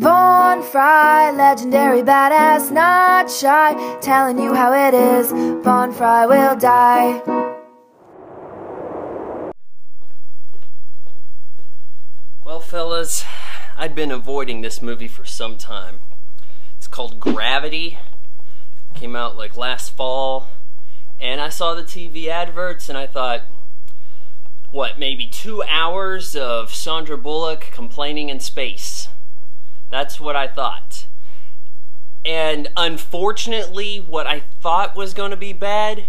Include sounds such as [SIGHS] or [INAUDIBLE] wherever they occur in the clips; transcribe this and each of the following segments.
Vaughn Fry, legendary badass, not shy, telling you how it is. Vaughn Fry will die. Well, fellas, I'd been avoiding this movie for some time. It's called Gravity. Came out like last fall. And I saw the TV adverts and I thought, what, maybe two hours of Sandra Bullock complaining in space. That's what I thought. And unfortunately, what I thought was going to be bad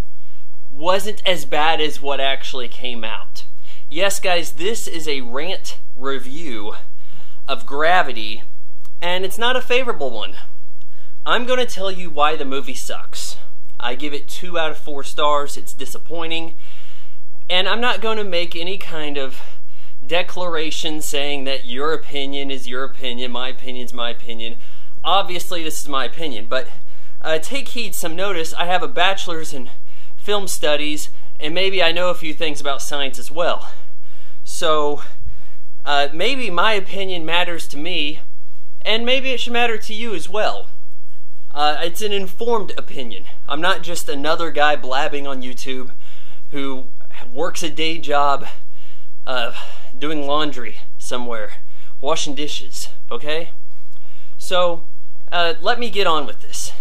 wasn't as bad as what actually came out. Yes, guys, this is a rant review of Gravity, and it's not a favorable one. I'm going to tell you why the movie sucks. I give it two out of four stars. It's disappointing. And I'm not going to make any kind of declaration saying that your opinion is your opinion, my opinion is my opinion. Obviously, this is my opinion, but uh, take heed, some notice. I have a bachelor's in film studies, and maybe I know a few things about science as well. So, uh, maybe my opinion matters to me, and maybe it should matter to you as well. Uh, it's an informed opinion. I'm not just another guy blabbing on YouTube who works a day job uh, doing laundry somewhere, washing dishes, okay? So, uh, let me get on with this.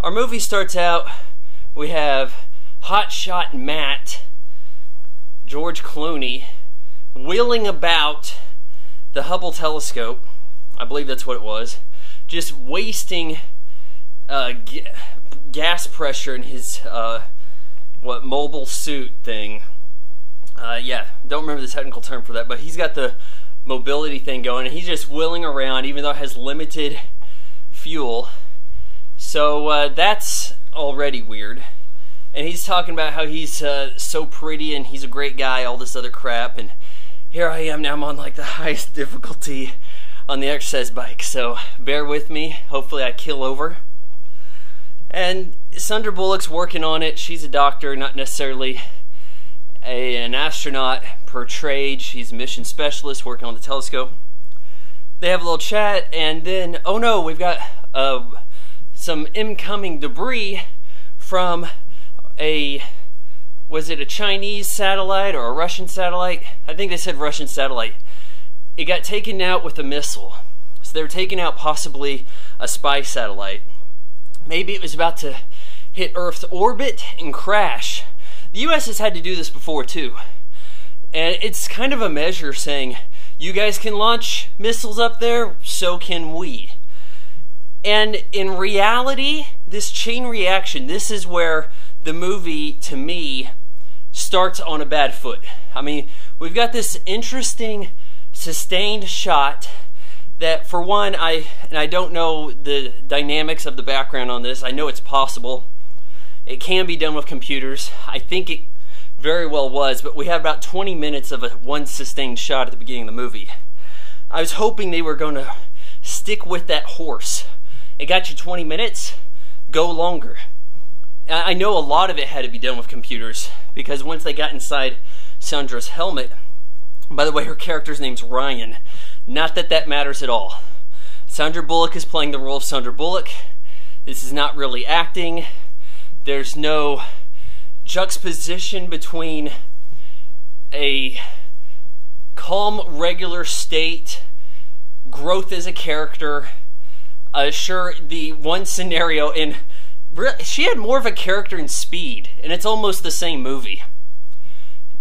Our movie starts out, we have hotshot Matt, George Clooney, wheeling about the Hubble telescope. I believe that's what it was. Just wasting uh, gas pressure in his uh, what mobile suit thing. Uh, yeah, don't remember the technical term for that, but he's got the mobility thing going, and he's just wheeling around, even though it has limited fuel. So uh, that's already weird. And he's talking about how he's uh, so pretty and he's a great guy, all this other crap, and here I am now. I'm on like the [LAUGHS] highest difficulty on the exercise bike, so bear with me. Hopefully, I kill over. And Sandra Bullock's working on it. She's a doctor, not necessarily a, an astronaut per trade. She's a mission specialist working on the telescope. They have a little chat, and then, oh no, we've got uh, some incoming debris from a was it a Chinese satellite or a Russian satellite? I think they said Russian satellite. It got taken out with a missile. So they were taking out possibly a spy satellite. Maybe it was about to hit Earth's orbit and crash. The US has had to do this before too. And it's kind of a measure saying, you guys can launch missiles up there, so can we. And in reality, this chain reaction, this is where the movie, to me, starts on a bad foot. I mean, we've got this interesting sustained shot that for one I and I don't know the dynamics of the background on this. I know it's possible. It can be done with computers. I think it very well was, but we have about 20 minutes of a one sustained shot at the beginning of the movie. I was hoping they were going to stick with that horse. It got you 20 minutes, go longer. I know a lot of it had to be done with computers because once they got inside Sandra's helmet, by the way, her character's name's Ryan. Not that that matters at all. Sandra Bullock is playing the role of Sandra Bullock. This is not really acting. There's no juxtaposition between a calm, regular state, growth as a character. Uh, sure, the one scenario in she had more of a character in Speed, and it's almost the same movie.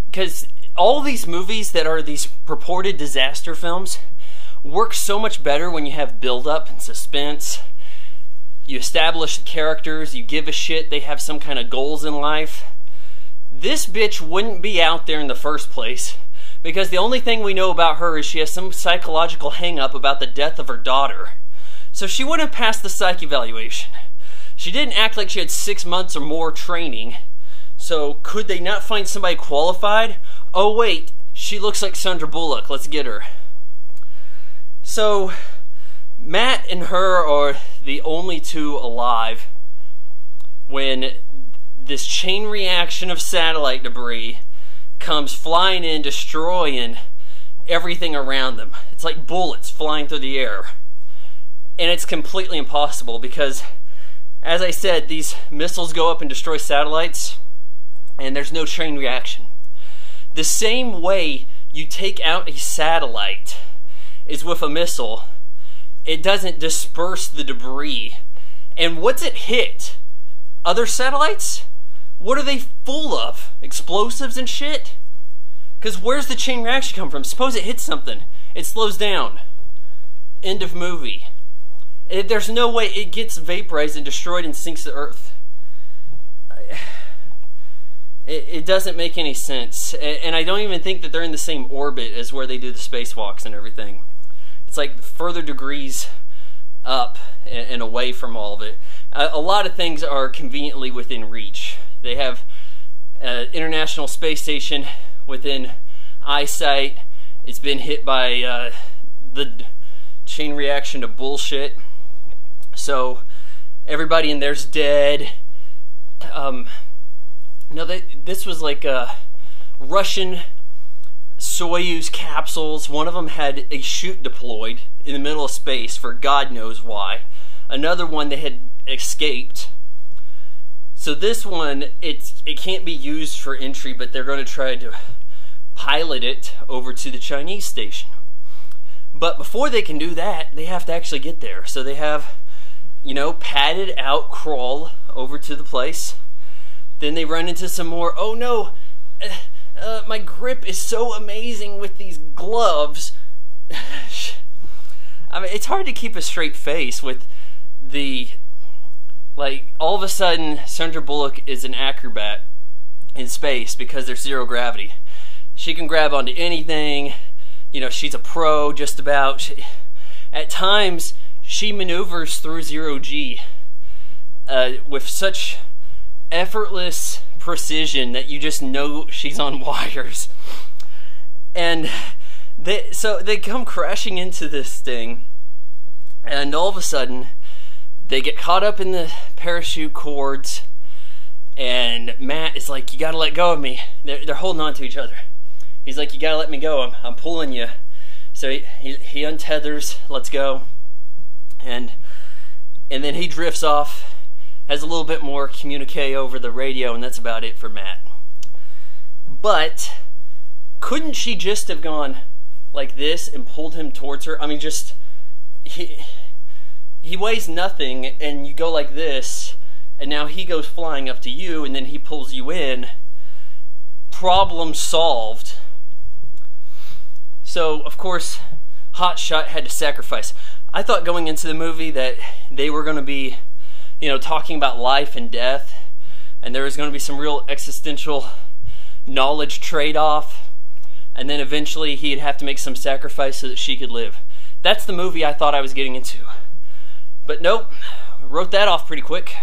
Because all these movies that are these purported disaster films work so much better when you have build up and suspense. You establish characters, you give a shit, they have some kind of goals in life. This bitch wouldn't be out there in the first place because the only thing we know about her is she has some psychological hang up about the death of her daughter. So she wouldn't have passed the psych evaluation. She didn't act like she had six months or more training. So could they not find somebody qualified? Oh, wait, she looks like Sandra Bullock. Let's get her. So Matt and her are the only two alive when this chain reaction of satellite debris comes flying in, destroying everything around them. It's like bullets flying through the air. And it's completely impossible because, as I said, these missiles go up and destroy satellites, and there's no chain reaction. The same way you take out a satellite is with a missile, it doesn't disperse the debris. And what's it hit? Other satellites? What are they full of? Explosives and shit? Because where's the chain reaction come from? Suppose it hits something, it slows down. End of movie. It, there's no way it gets vaporized and destroyed and sinks to Earth. [SIGHS] It, it doesn't make any sense. And I don't even think that they're in the same orbit as where they do the spacewalks and everything. It's like further degrees up and, and away from all of it. A, a lot of things are conveniently within reach. They have uh, International Space Station within eyesight. It's been hit by uh, the chain reaction to bullshit. So everybody in there's dead. Um, no, they, this was like a Russian Soyuz capsules. One of them had a chute deployed in the middle of space for God knows why. Another one they had escaped. So this one, it's it can't be used for entry, but they're going to try to pilot it over to the Chinese station. But before they can do that, they have to actually get there. So they have, you know, padded out crawl over to the place. Then they run into some more. Oh no, uh, my grip is so amazing with these gloves. [LAUGHS] I mean, it's hard to keep a straight face with the like all of a sudden Sandra Bullock is an acrobat in space because there's zero gravity. She can grab onto anything. You know, she's a pro just about. She, at times, she maneuvers through zero G uh, with such effortless precision that you just know she's on wires. And they, so they come crashing into this thing, and all of a sudden, they get caught up in the parachute cords, and Matt is like, "You gotta let go of me." They're, they're holding on to each other. He's like, "You gotta let me go. I'm, I'm pulling you." So he, he, he untethers, let's go, and and then he drifts off, has a little bit more communique over the radio, and that's about it for Matt. But couldn't she just have gone like this and pulled him towards her? I mean, just he he weighs nothing, and you go like this, and now he goes flying up to you, and then he pulls you in. Problem solved. So, of course, Hot Shot had to sacrifice. I thought going into the movie that they were going to be, you know, talking about life and death, and there was going to be some real existential knowledge trade off, and then eventually he'd have to make some sacrifice so that she could live. That's the movie I thought I was getting into. But nope, wrote that off pretty quick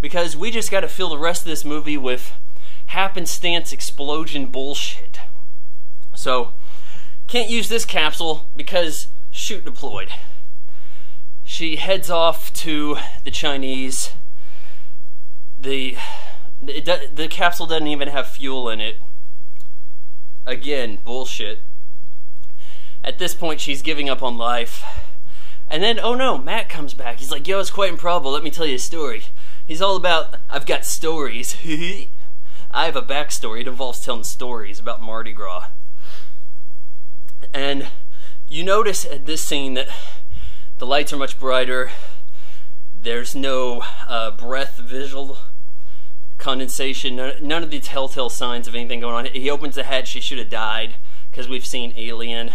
because we just got to fill the rest of this movie with happenstance explosion bullshit. So, can't use this capsule because chute deployed. She heads off to the Chinese. The the, the capsule doesn't even have fuel in it. Again, bullshit. At this point, she's giving up on life. And then, oh no, Matt comes back. He's like, yo, it's quite improbable. Let me tell you a story. He's all about, I've got stories. [LAUGHS] I have a backstory. It involves telling stories about Mardi Gras. And you notice at this scene that the lights are much brighter. There's no uh, breath visual condensation. None of the telltale signs of anything going on. He opens the hatch. She should have died because we've seen Alien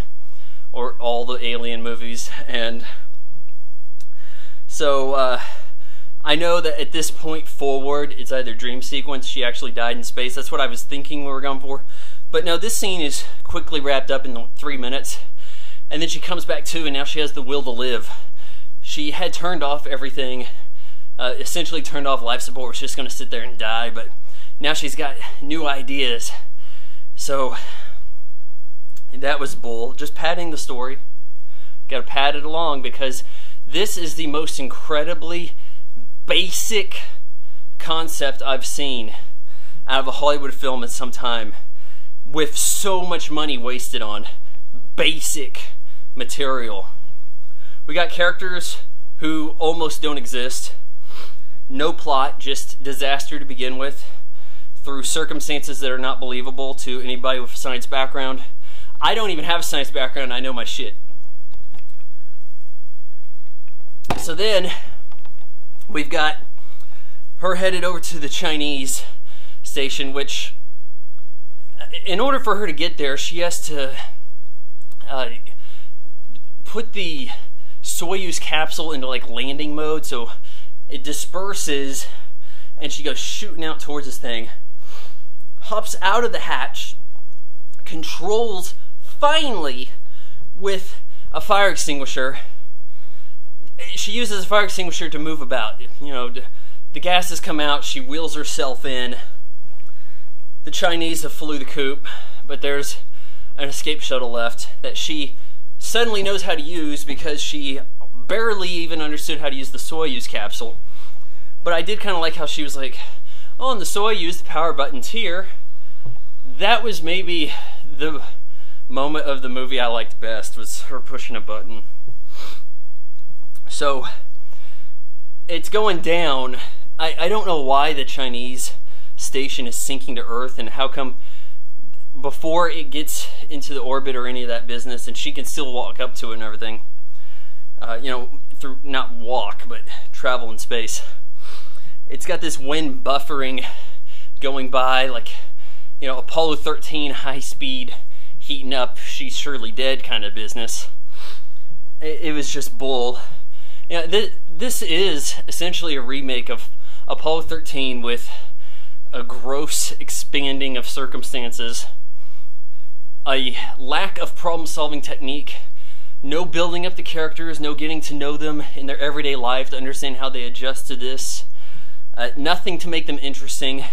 or all the Alien movies. And so uh, I know that at this point forward, it's either dream sequence. She actually died in space. That's what I was thinking we were going for. But no, this scene is quickly wrapped up in three minutes. And then she comes back to, and now she has the will to live. She had turned off everything, uh, essentially turned off life support, was just going to sit there and die, but now she's got new ideas. So that was bull. Just padding the story. Got to pad it along because this is the most incredibly basic concept I've seen out of a Hollywood film at some time with so much money wasted on basic material. We got characters who almost don't exist. No plot, just disaster to begin with, through circumstances that are not believable to anybody with a science background. I don't even have a science background, I know my shit. So then, we've got her headed over to the Chinese station, which, in order for her to get there, she has to uh, put the Soyuz capsule into like landing mode, so it disperses, and she goes shooting out towards this thing. Hops out of the hatch, controls finally with a fire extinguisher. She uses a fire extinguisher to move about. You know, the gases come out. She wheels herself in. The Chinese have flew the coop, but there's an escape shuttle left that she suddenly knows how to use because she barely even understood how to use the Soyuz capsule. But I did kind of like how she was like, oh, and the Soyuz, the power button's here. That was maybe the moment of the movie I liked best was her pushing a button. So it's going down. I, I don't know why the Chinese station is sinking to Earth and how come before it gets into the orbit or any of that business, and she can still walk up to it and everything. Uh, you know, through not walk, but travel in space. It's got this wind buffering going by, like, you know, Apollo 13 high speed heating up, she's surely dead kind of business. It, it was just bull. Know, th- this is essentially a remake of Apollo 13 with a gross expanding of circumstances a lack of problem solving technique, no building up the characters, no getting to know them in their everyday life to understand how they adjust to this, uh, nothing to make them interesting.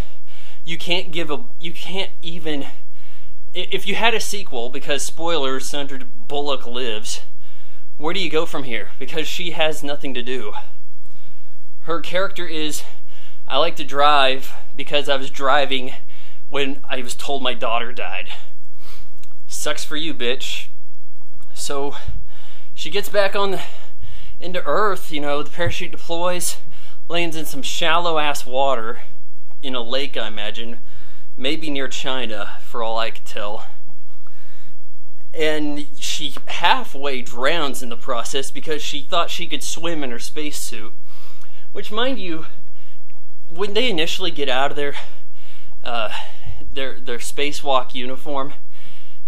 You can't give a, you can't even, if you had a sequel, because spoilers, Sandra Bullock lives, where do you go from here? Because she has nothing to do. Her character is, I like to drive because I was driving when I was told my daughter died. Sucks for you, bitch. So she gets back on the, into Earth, you know, the parachute deploys, lands in some shallow ass water in a lake, I imagine, maybe near China, for all I could tell. And she halfway drowns in the process because she thought she could swim in her spacesuit. Which, mind you, when they initially get out of their uh, their their spacewalk uniform,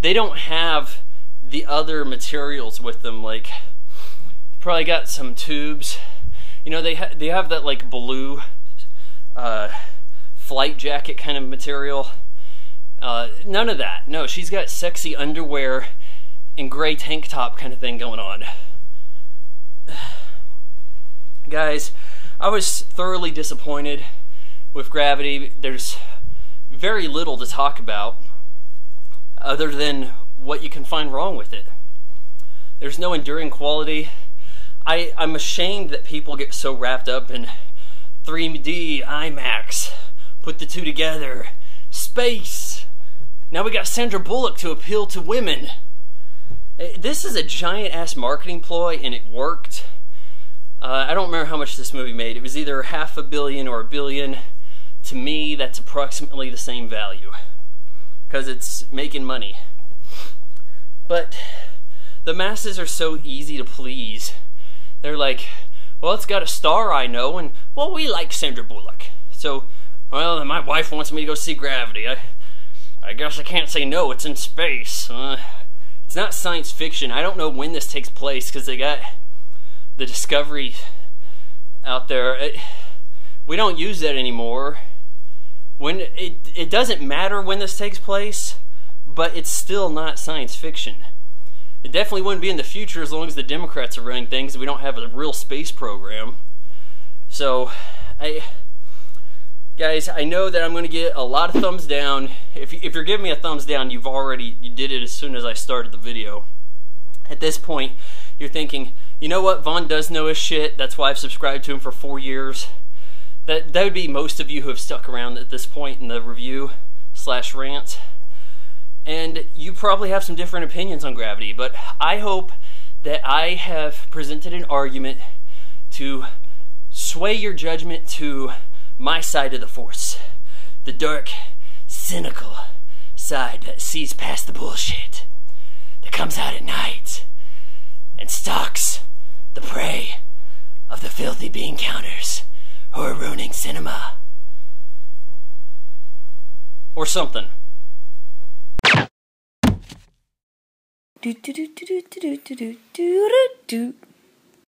they don't have the other materials with them. Like, probably got some tubes. You know, they ha- they have that like blue uh, flight jacket kind of material. Uh, none of that. No, she's got sexy underwear and gray tank top kind of thing going on. [SIGHS] Guys, I was thoroughly disappointed with Gravity. There's very little to talk about other than what you can find wrong with it. There's no enduring quality. I, I'm ashamed that people get so wrapped up in 3D, IMAX, put the two together, space. Now we got Sandra Bullock to appeal to women. Eh, this is a giant ass marketing ploy and it worked. Uh, I don't remember how much this movie made. It was either half a billion or a billion. To me, that's approximately the same value because it's making money. But the masses are so easy to please. They're like, well, it's got a star I know, and well, we like Sandra Bullock. So, well, my wife wants me to go see Gravity. I, I guess I can't say no. It's in space. Uh, it's not science fiction. I don't know when this takes place because they got the Discovery out there. It, we don't use that anymore when it it doesn't matter when this takes place, but it's still not science fiction. It definitely wouldn't be in the future as long as the Democrats are running things. We don't have a real space program. So, I guys, I know that I'm going to get a lot of thumbs down. If if you're giving me a thumbs down, you've already you did it as soon as I started the video. At this point, you're thinking, you know what? Vaughn does know his shit. That's why I've subscribed to him for four years that that would be most of you who have stuck around at this point in the review slash rant. And you probably have some different opinions on gravity, but I hope that I have presented an argument to sway your judgment to my side of the force. The dark, cynical side that sees past the bullshit. That comes out at night and stalks the prey of the filthy bean counters who are ruining cinema. Or something. Do do do do do do do do do do do.